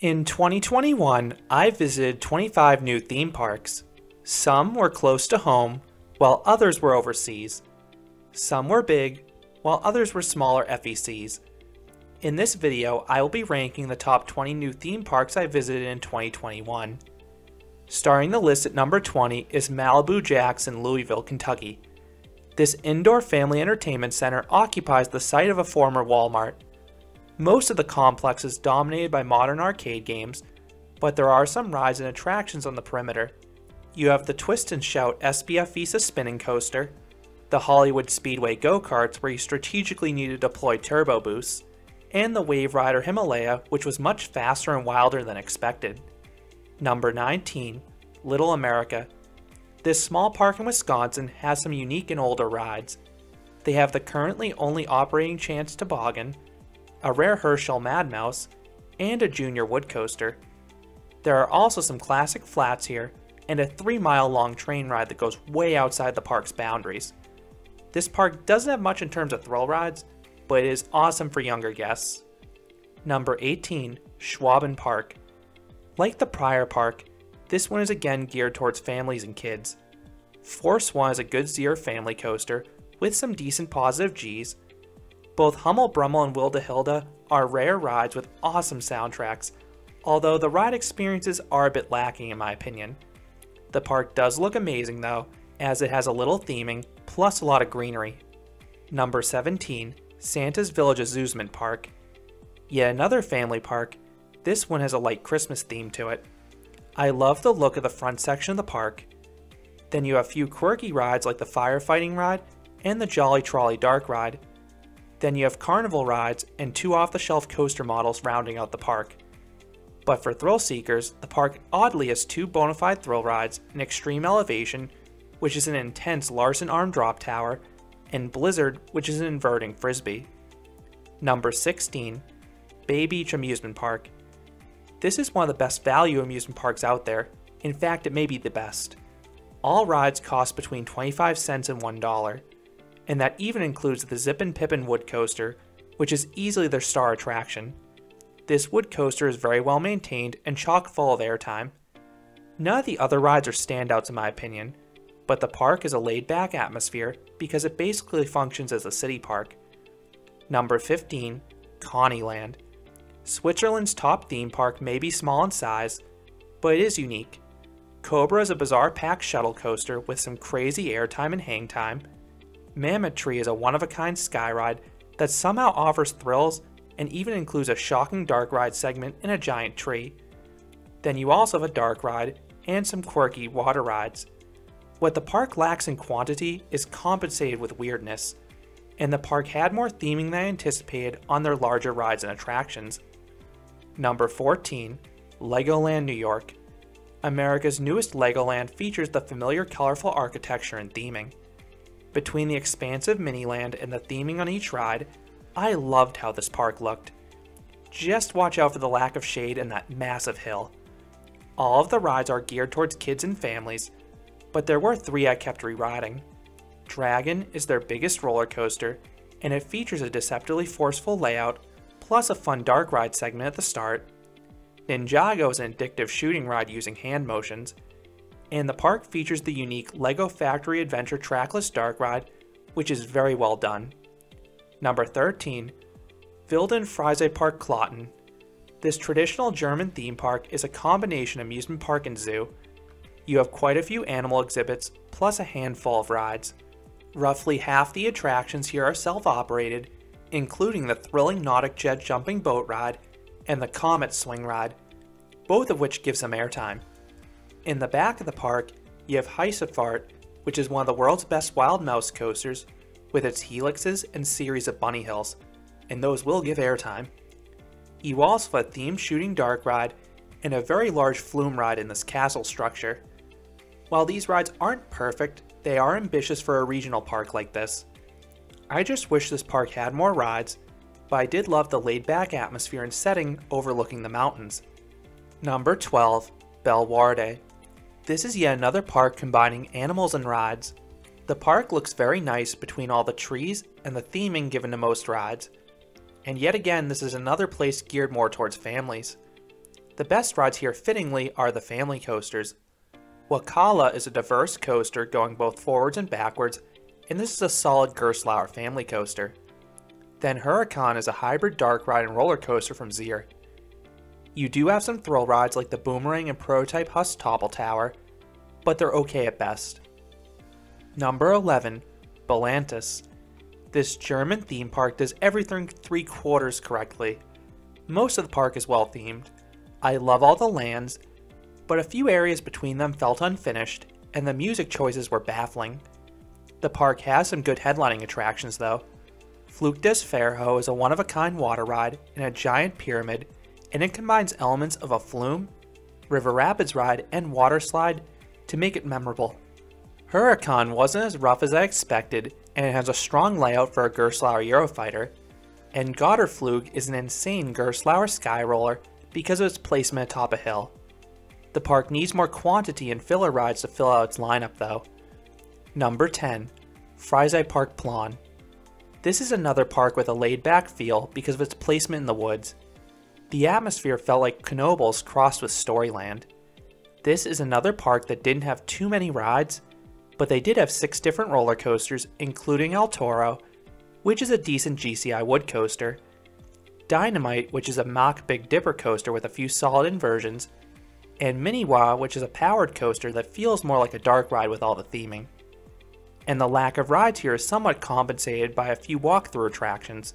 In 2021, I visited 25 new theme parks. Some were close to home, while others were overseas. Some were big, while others were smaller FECs. In this video, I will be ranking the top 20 new theme parks I visited in 2021. Starting the list at number 20 is Malibu Jacks in Louisville, Kentucky. This indoor family entertainment center occupies the site of a former Walmart. Most of the complex is dominated by modern arcade games, but there are some rides and attractions on the perimeter. You have the Twist and Shout SBF Visa spinning coaster, the Hollywood Speedway go-karts where you strategically need to deploy turbo boosts, and the Wave Rider Himalaya which was much faster and wilder than expected. Number 19, Little America. This small park in Wisconsin has some unique and older rides. They have the currently only operating Chance Toboggan, a rare Herschell Mad Mouse, and a junior wood coaster. There are also some classic flats here, and a 3 mile long train ride that goes way outside the park's boundaries. This park doesn't have much in terms of thrill rides, but it is awesome for younger guests. Number 18, Schwaben Park. Like the prior park, this one is again geared towards families and kids. Force 1 is a good Zierer family coaster with some decent positive Gs, both Hummel Brummel and Wilda are rare rides with awesome soundtracks, although the ride experiences are a bit lacking in my opinion. The park does look amazing though, as it has a little theming, plus a lot of greenery. Number 17, Santa's Village Amusement Park. Yet another family park, this one has a light Christmas theme to it. I love the look of the front section of the park. Then you have a few quirky rides like the firefighting ride and the Jolly Trolley Dark ride, then you have carnival rides and two off-the-shelf coaster models rounding out the park. But for thrill seekers, the park oddly has two bona fide thrill rides, an extreme elevation, which is an intense Larson arm drop tower, and Blizzard, which is an inverting frisbee. Number 16, Bay Beach Amusement Park. This is one of the best value amusement parks out there. In fact, it may be the best. All rides cost between 25 cents and $1 and that even includes the Zippin Pippin wood coaster, which is easily their star attraction. This wood coaster is very well maintained and chock full of airtime. None of the other rides are standouts in my opinion, but the park is a laid back atmosphere because it basically functions as a city park. Number 15, Conny-Land. Switzerland's top theme park may be small in size, but it is unique. Cobra is a bizarre packed shuttle coaster with some crazy airtime and hang time, Mammoth Tree is a one-of-a-kind sky ride that somehow offers thrills and even includes a shocking dark ride segment in a giant tree. Then you also have a dark ride and some quirky water rides. What the park lacks in quantity is compensated with weirdness, and the park had more theming than I anticipated on their larger rides and attractions. Number 14, Legoland New York. America's newest Legoland features the familiar colorful architecture and theming. Between the expansive miniland and the theming on each ride, I loved how this park looked. Just watch out for the lack of shade and that massive hill. All of the rides are geared towards kids and families, but there were three I kept re-riding. Dragon is their biggest roller coaster, and it features a deceptively forceful layout, plus a fun dark ride segment at the start. Ninjago is an addictive shooting ride using hand motions, and the park features the unique LEGO Factory Adventure trackless dark ride, which is very well done. Number 13, Wilden Freizeitpark Klotten. This traditional German theme park is a combination amusement park and zoo. You have quite a few animal exhibits, plus a handful of rides. Roughly half the attractions here are self-operated, including the thrilling Nautic Jet jumping boat ride and the Comet swing ride, both of which give some airtime. In the back of the park, you have Heisafart, which is one of the world's best wild mouse coasters, with its helixes and series of bunny hills, and those will give airtime. You also have a themed shooting dark ride and a very large flume ride in this castle structure. While these rides aren't perfect, they are ambitious for a regional park like this. I just wish this park had more rides, but I did love the laid back atmosphere and setting overlooking the mountains. Number 12, Bellewaerde. This is yet another park combining animals and rides. The park looks very nice between all the trees and the theming given to most rides. And yet again, this is another place geared more towards families. The best rides here fittingly are the family coasters. Wakala is a diverse coaster going both forwards and backwards, and this is a solid Gerstlauer family coaster. Then Huracan is a hybrid dark ride and roller coaster from Zierer. You do have some thrill rides like the Boomerang and Prototype Huss Topple Tower, but they're okay at best. Number 11, Belantis. This German theme park does everything three quarters correctly. Most of the park is well themed. I love all the lands, but a few areas between them felt unfinished, and the music choices were baffling. The park has some good headlining attractions though. Flug des Pharoah is a one-of-a-kind water ride in a giant pyramid, and it combines elements of a flume, river rapids ride, and water slide to make it memorable. Huracan wasn't as rough as I expected, and it has a strong layout for a Gerstlauer Eurofighter, and Götterflug is an insane Gerstlauer sky roller because of its placement atop a hill. The park needs more quantity and filler rides to fill out its lineup though. Number 10, Freizeitpark Plohn. This is another park with a laid back feel because of its placement in the woods. The atmosphere felt like Knoebels crossed with Storyland. This is another park that didn't have too many rides, but they did have six different roller coasters, including El Toro, which is a decent GCI wood coaster, Dynamite, which is a mock Big Dipper coaster with a few solid inversions, and Miniwa, which is a powered coaster that feels more like a dark ride with all the theming. And the lack of rides here is somewhat compensated by a few walkthrough attractions.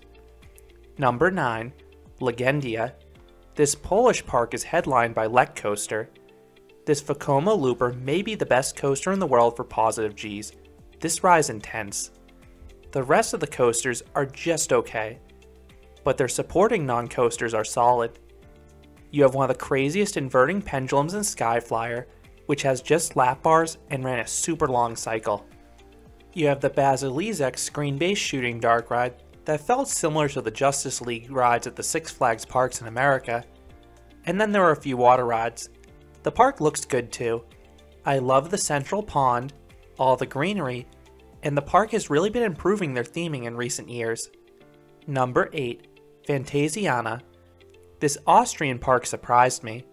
Number 9, Legendia. This Polish park is headlined by Lech Coaster. This Vekoma Looper may be the best coaster in the world for positive Gs. This ride is intense. The rest of the coasters are just okay, but their supporting non-coasters are solid. You have one of the craziest inverting pendulums in Skyflyer, which has just lap bars and ran a super long cycle. You have the Bazyliszek screen-based shooting dark ride that felt similar to the Justice League rides at the Six Flags parks in America. And then there are a few water rides. The park looks good too. I love the central pond, all the greenery, and the park has really been improving their theming in recent years. Number 8. Fantasiana this Austrian park surprised me.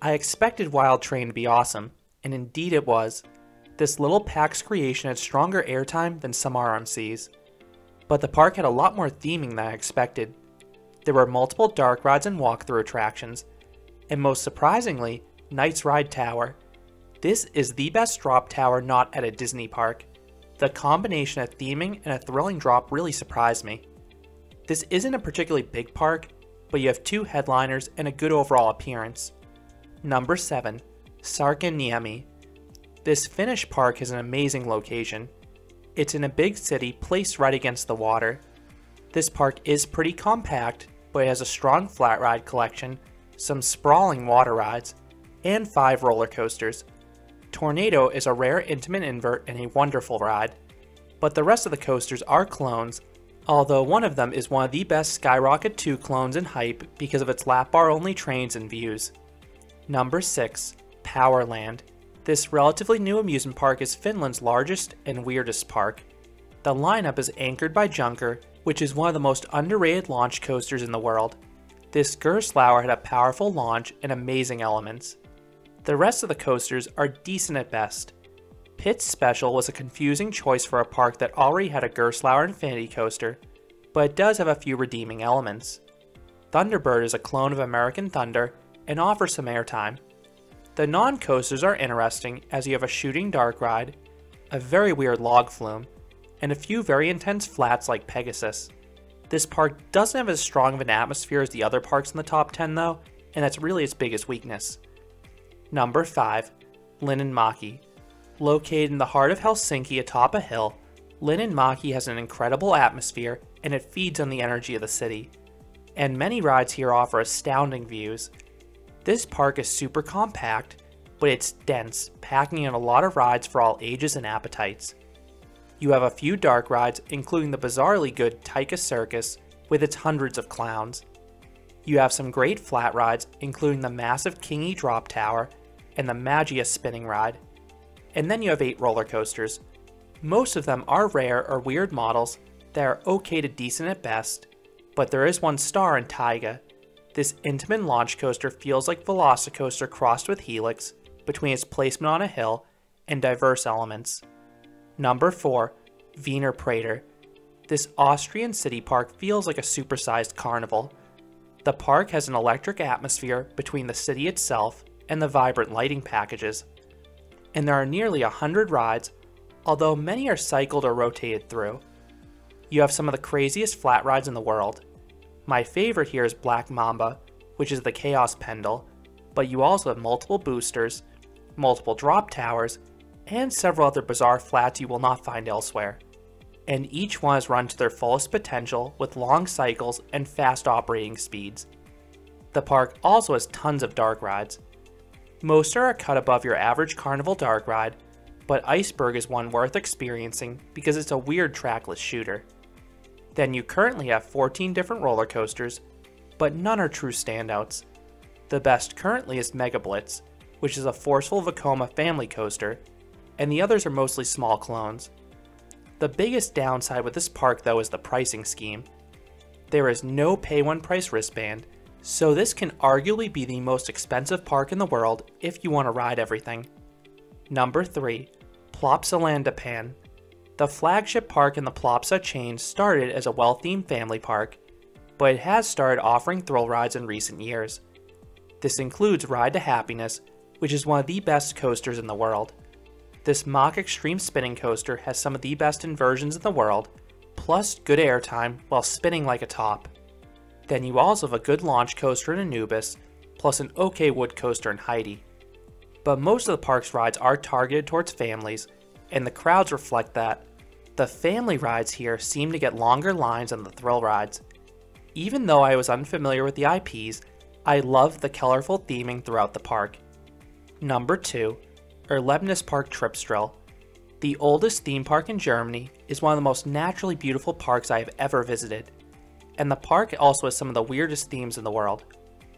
I expected Wild Train to be awesome, and indeed it was. This little PAX creation had stronger airtime than some RMCs. But the park had a lot more theming than I expected. There were multiple dark rides and walkthrough attractions, and most surprisingly, Knight's Ride Tower. This is the best drop tower not at a Disney park. The combination of theming and a thrilling drop really surprised me. This isn't a particularly big park, but you have two headliners and a good overall appearance. Number 7. Särkänniemi. This Finnish park has an amazing location. It's in a big city placed right against the water. This park is pretty compact, but it has a strong flat ride collection, some sprawling water rides, and five roller coasters. Tornado is a rare Intamin invert and a wonderful ride, but the rest of the coasters are clones although one of them is one of the best Skyrocket 2 clones in hype because of its lap bar only trains and views. Number 6. Powerland. This relatively new amusement park is Finland's largest and weirdest park. The lineup is anchored by Junker, which is one of the most underrated launch coasters in the world. This Gerstlauer had a powerful launch and amazing elements. The rest of the coasters are decent at best, Pitt's Special was a confusing choice for a park that already had a Gerstlauer Infinity Coaster, but it does have a few redeeming elements. Thunderbird is a clone of American Thunder and offers some airtime. The non-coasters are interesting as you have a shooting dark ride, a very weird log flume, and a few very intense flats like Pegasus. This park doesn't have as strong of an atmosphere as the other parks in the top 10 though, and that's really its biggest weakness. Number 5. Linnanmäki Located in the heart of Helsinki atop a hill, Linnanmäki has an incredible atmosphere and it feeds on the energy of the city. And many rides here offer astounding views. This park is super compact, but it's dense, packing in a lot of rides for all ages and appetites. You have a few dark rides, including the bizarrely good Taika Circus with its hundreds of clowns. You have some great flat rides, including the massive Kingi Drop Tower and the Magia spinning ride, and then you have 8 roller coasters. Most of them are rare or weird models that are okay to decent at best, but there is one star in Taiga. This Intamin launch coaster feels like Velocicoaster crossed with Helix between its placement on a hill and diverse elements. Number 4. Wiener Prater. This Austrian city park feels like a supersized carnival. The park has an electric atmosphere between the city itself and the vibrant lighting packages. And there are nearly a 100 rides, although many are cycled or rotated through. You have some of the craziest flat rides in the world. My favorite here is Black Mamba, which is the Chaos Pendel, but you also have multiple boosters, multiple drop towers, and several other bizarre flats you will not find elsewhere. And each one is run to their fullest potential with long cycles and fast operating speeds. The park also has tons of dark rides. Most are a cut above your average carnival dark ride, but Iceberg is one worth experiencing because it's a weird trackless shooter. Then you currently have 14 different roller coasters, but none are true standouts. The best currently is Mega Blitz, which is a forceful Vekoma family coaster, and the others are mostly small clones. The biggest downside with this park though is the pricing scheme. There is no pay one price wristband, so this can arguably be the most expensive park in the world if you want to ride everything. Number 3. Plopsaland The flagship park in the Plopsa chain started as a well-themed family park, but it has started offering thrill rides in recent years. This includes Ride to Happiness, which is one of the best coasters in the world. This mock Extreme Spinning Coaster has some of the best inversions in the world, plus good airtime while spinning like a top. Then you also have a good launch coaster in Anubis, plus an okay wood coaster in Heidi. But most of the park's rides are targeted towards families, and the crowds reflect that. The family rides here seem to get longer lines than the thrill rides. Even though I was unfamiliar with the IPs, I love the colorful theming throughout the park. Number 2. Erlebnis Park Tripsdrill. The oldest theme park in Germany is one of the most naturally beautiful parks I have ever visited and the park also has some of the weirdest themes in the world.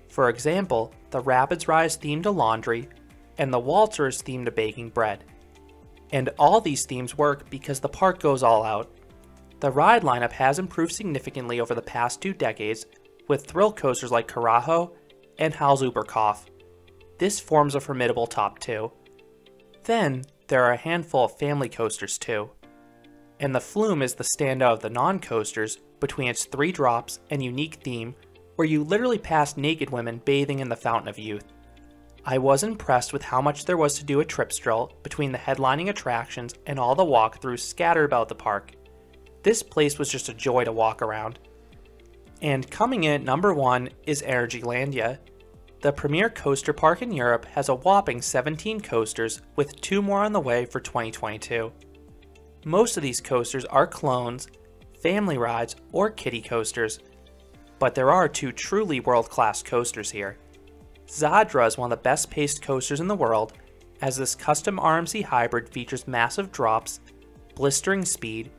For example, the Rapids Rise themed to laundry, and the Waltzer is themed to baking bread. And all these themes work because the park goes all out. The ride lineup has improved significantly over the past two decades, with thrill coasters like Karacho and Hals-über-Kopf. This forms a formidable top two. Then, there are a handful of family coasters too. And the Flume is the standout of the non-coasters between its three drops and unique theme, where you literally pass naked women bathing in the Fountain of Youth. I was impressed with how much there was to do at Tripsdrill between the headlining attractions and all the walkthroughs scattered about the park. This place was just a joy to walk around. And coming in at number one is Energylandia. The premier coaster park in Europe has a whopping 17 coasters, with two more on the way for 2022. Most of these coasters are clones family rides, or kiddie coasters. But there are two truly world-class coasters here. Zadra is one of the best paced coasters in the world, as this custom RMC hybrid features massive drops, blistering speed,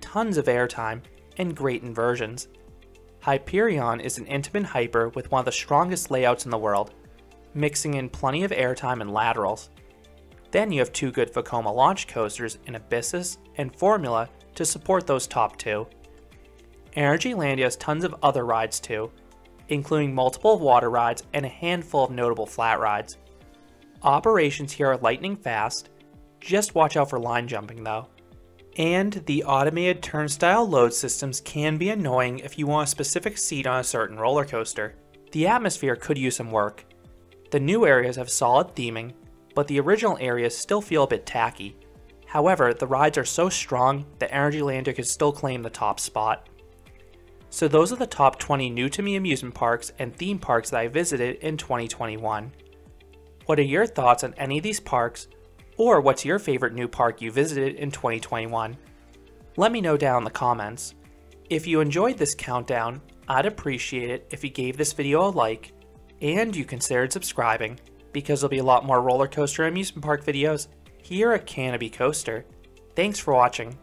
tons of airtime, and great inversions. Hyperion is an Intamin hyper with one of the strongest layouts in the world, mixing in plenty of airtime and laterals. Then you have two good Vekoma launch coasters in Abyssus and Formula to support those top two. Energylandia has tons of other rides too, including multiple water rides and a handful of notable flat rides. Operations here are lightning fast, just watch out for line jumping though. And the automated turnstile load systems can be annoying if you want a specific seat on a certain roller coaster. The atmosphere could use some work. The new areas have solid theming, but the original areas still feel a bit tacky, However, the rides are so strong that Energylandia could still claim the top spot. So those are the top 20 new to me amusement parks and theme parks that I visited in 2021. What are your thoughts on any of these parks, or what's your favorite new park you visited in 2021? Let me know down in the comments. If you enjoyed this countdown, I'd appreciate it if you gave this video a like, and you considered subscribing, because there'll be a lot more roller coaster amusement park videos here at Canobie Coaster. Thanks for watching.